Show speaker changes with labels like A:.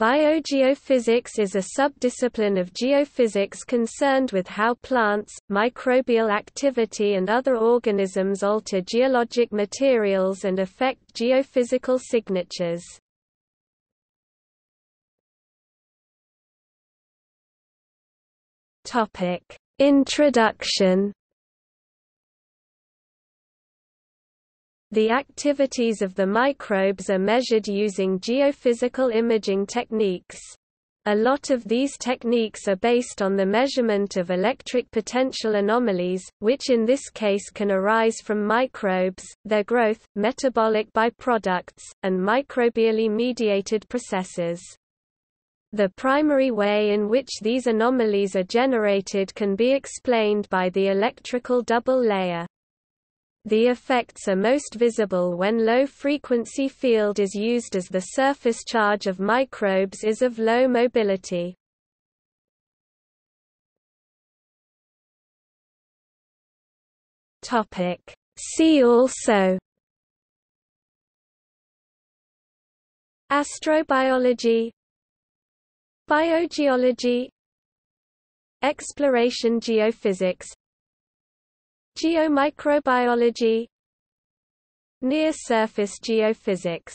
A: Biogeophysics is a subdiscipline of geophysics concerned with how plants, microbial activity and other organisms alter geologic materials and affect geophysical signatures. Introduction The activities of the microbes are measured using geophysical imaging techniques. A lot of these techniques are based on the measurement of electric potential anomalies, which in this case can arise from microbes, their growth, metabolic byproducts, and microbially mediated processes. The primary way in which these anomalies are generated can be explained by the electrical double layer. The effects are most visible when low-frequency field is used as the surface charge of microbes is of low mobility. See also Astrobiology Biogeology Exploration geophysics Geomicrobiology Near-surface geophysics